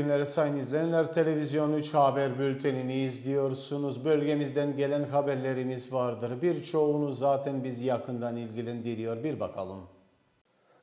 İyi günler sayın izleyenler. Televizyon 3 haber bültenini izliyorsunuz. Bölgemizden gelen haberlerimiz vardır. Birçoğunu zaten bizi yakından ilgilendiriyor. Bir bakalım.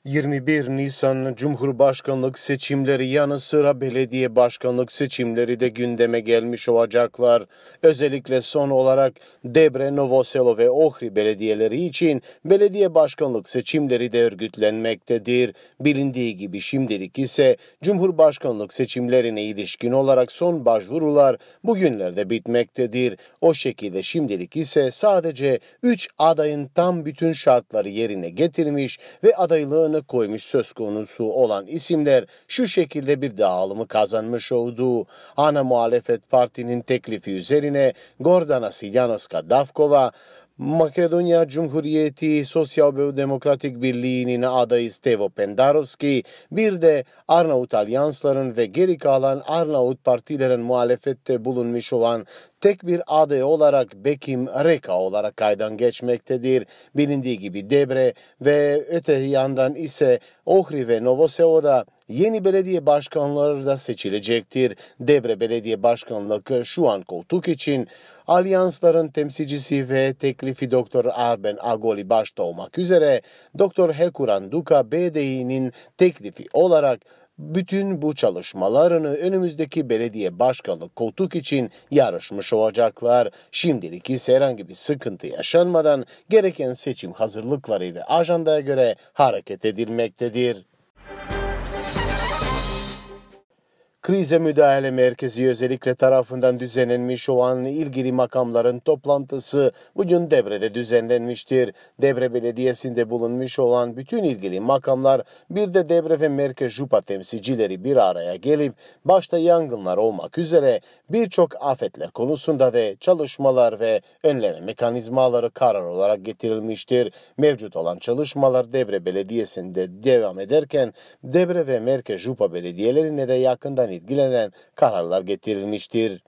21 Nisan Cumhurbaşkanlık seçimleri yanı sıra belediye başkanlık seçimleri de gündeme gelmiş olacaklar. Özellikle son olarak Debre, Novoselo ve Ohri belediyeleri için belediye başkanlık seçimleri de örgütlenmektedir. Bilindiği gibi şimdilik ise Cumhurbaşkanlık seçimlerine ilişkin olarak son başvurular bugünlerde bitmektedir. O şekilde şimdilik ise sadece 3 adayın tam bütün şartları yerine getirmiş ve adaylığını adını koymuş söz konusu olan isimler şu şekilde bir dağılımı kazanmış oldu. Ana muhalefet partinin teklifi üzerine Gordana Siljanoska Davkova Makedonya Cumhuriyeti Sosyal ve Demokratik Birliği'nin adayı Stevo Pendarovski, bir de Arnavut Alyansların ve geri kalan Arnavut partilerin muhalefette bulunmuş olan tek bir aday olarak Bekim Reka olarak kaydan geçmektedir. Bilindiği gibi Debre ve öte yandan ise Ohri ve Novoseo'da yeni belediye başkanları da seçilecektir. Debre Belediye Başkanlığı şu an koltuk için Alyansların temsilcisi ve teklifi Doktor Arben Agoli başta olmak üzere Doktor Hekuran Duka BDİ'nin teklifi olarak bütün bu çalışmalarını önümüzdeki belediye başkanlık koltuk için yarışmış olacaklar. Şimdilik ise herhangi bir sıkıntı yaşanmadan gereken seçim hazırlıkları ve ajandaya göre hareket edilmektedir. Krize Müdahale Merkezi özellikle tarafından düzenlenmiş olan ilgili makamların toplantısı bugün Devre'de düzenlenmiştir. Devre Belediyesi'nde bulunmuş olan bütün ilgili makamlar bir de Devre ve Merkez Jupa temsilcileri bir araya gelip başta yangınlar olmak üzere birçok afetler konusunda da çalışmalar ve önleme mekanizmaları karar olarak getirilmiştir. Mevcut olan çalışmalar Devre Belediyesi'nde devam ederken Devre ve Merkez Jupa belediyelerine de yakından ilgilenen kararlar getirilmiştir.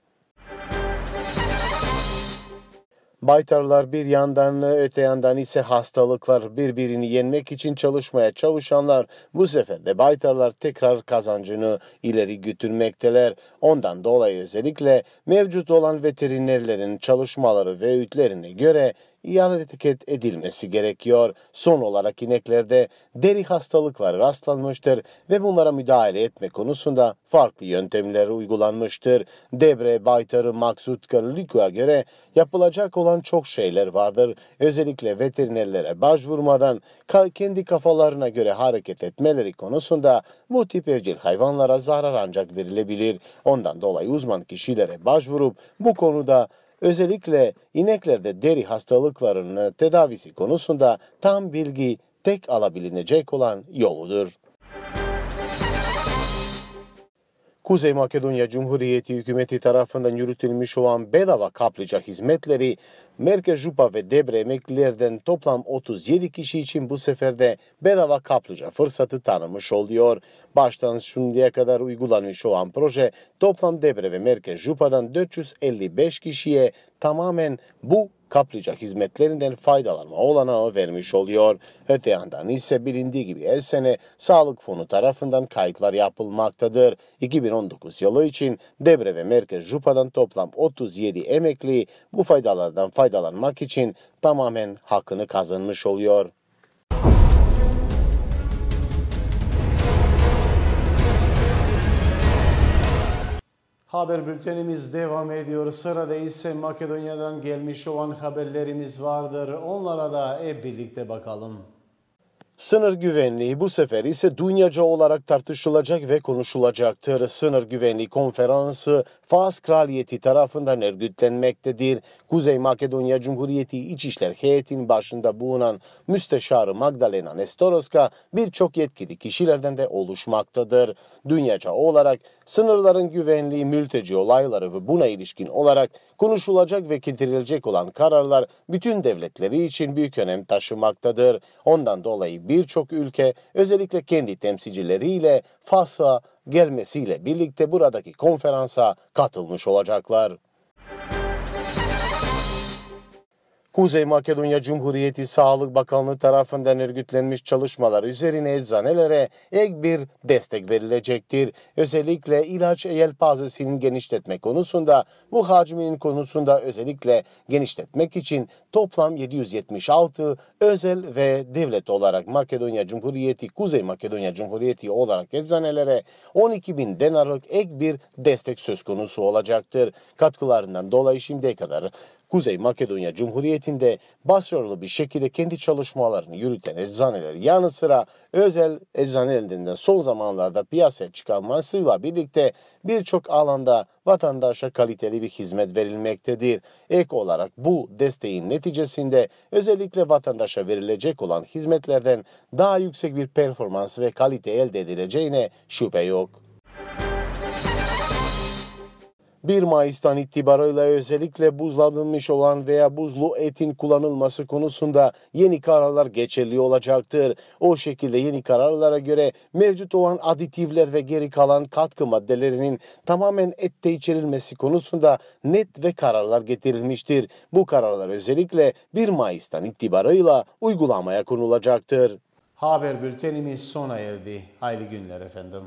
Baytarlar bir yandan öte yandan ise hastalıklar birbirini yenmek için çalışmaya çalışanlar bu sefer de baytarlar tekrar kazancını ileri götürmekteler. Ondan dolayı özellikle mevcut olan veterinerlerin çalışmaları ve öğütlerine göre iade etiket edilmesi gerekiyor. Son olarak ineklerde deri hastalıkları rastlanmıştır ve bunlara müdahale etme konusunda farklı yöntemler uygulanmıştır. Debre Baytarı Maksut Karliku'ya göre yapılacak olan çok şeyler vardır. Özellikle veterinerlere başvurmadan kendi kafalarına göre hareket etmeleri konusunda bu tip evcil hayvanlara zarar ancak verilebilir. Ondan dolayı uzman kişilere başvurup bu konuda Özellikle ineklerde deri hastalıklarının tedavisi konusunda tam bilgi tek alabilinecek olan yoludur. Kuzey Makedonya Cumhuriyeti hükümeti tarafından yürütülmüş olan bedava kaplıca hizmetleri Merkez Jupa ve Debre emeklilerden toplam 37 kişi için bu sefer de bedava kaplıca fırsatı tanımış oluyor. Baştan şimdiye kadar uygulanmış olan proje toplam Debre ve Merkez Jupa'dan 455 kişiye tamamen bu kaplıca hizmetlerinden faydalanma olanağı vermiş oluyor. Öte yandan ise bilindiği gibi her sene Sağlık Fonu tarafından kayıtlar yapılmaktadır. 2019 yılı için Debre ve Merkez Jupa'dan toplam 37 emekli bu faydalardan faydalanmak için tamamen hakkını kazanmış oluyor. Haber bültenimiz devam ediyor. Sırada ise Makedonya'dan gelmiş olan haberlerimiz vardır. Onlara da hep birlikte bakalım. Sınır güvenliği bu sefer ise dünyaca olarak tartışılacak ve konuşulacaktır. Sınır güvenliği konferansı Fas Kraliyeti tarafından örgütlenmektedir. Kuzey Makedonya Cumhuriyeti İçişler Heyetinin başında bulunan Müsteşarı Magdalena Nestoroska birçok yetkili kişilerden de oluşmaktadır. Dünyaca olarak sınırların güvenliği, mülteci olayları ve buna ilişkin olarak konuşulacak ve getirilecek olan kararlar bütün devletleri için büyük önem taşımaktadır. Ondan dolayı birçok ülke özellikle kendi temsilcileriyle Fas'a gelmesiyle birlikte buradaki konferansa katılmış olacaklar. Kuzey Makedonya Cumhuriyeti Sağlık Bakanlığı tarafından örgütlenmiş çalışmalar üzerine eczanelere ek bir destek verilecektir. Özellikle ilaç yelpazesinin genişletme konusunda, bu hacminin konusunda özellikle genişletmek için toplam 776 özel ve devlet olarak Makedonya Cumhuriyeti, Kuzey Makedonya Cumhuriyeti olarak eczanelere 12 bin denarlık ek bir destek söz konusu olacaktır. Katkılarından dolayı şimdiye kadar Kuzey Makedonya Cumhuriyeti'nde başarılı bir şekilde kendi çalışmalarını yürüten eczaneler yanı sıra özel eczanelerinden son zamanlarda piyasaya çıkarmasıyla birlikte birçok alanda vatandaşa kaliteli bir hizmet verilmektedir. Ek olarak bu desteğin neticesinde özellikle vatandaşa verilecek olan hizmetlerden daha yüksek bir performans ve kalite elde edileceğine şüphe yok. 1 Mayıs'tan itibarıyla özellikle buzlanmış olan veya buzlu etin kullanılması konusunda yeni kararlar geçerli olacaktır. O şekilde yeni kararlara göre mevcut olan aditifler ve geri kalan katkı maddelerinin tamamen ette içerilmesi konusunda net ve kararlar getirilmiştir. Bu kararlar özellikle 1 Mayıs'tan itibarıyla uygulamaya konulacaktır. Haber bültenimiz sona erdi. Hayırlı günler efendim.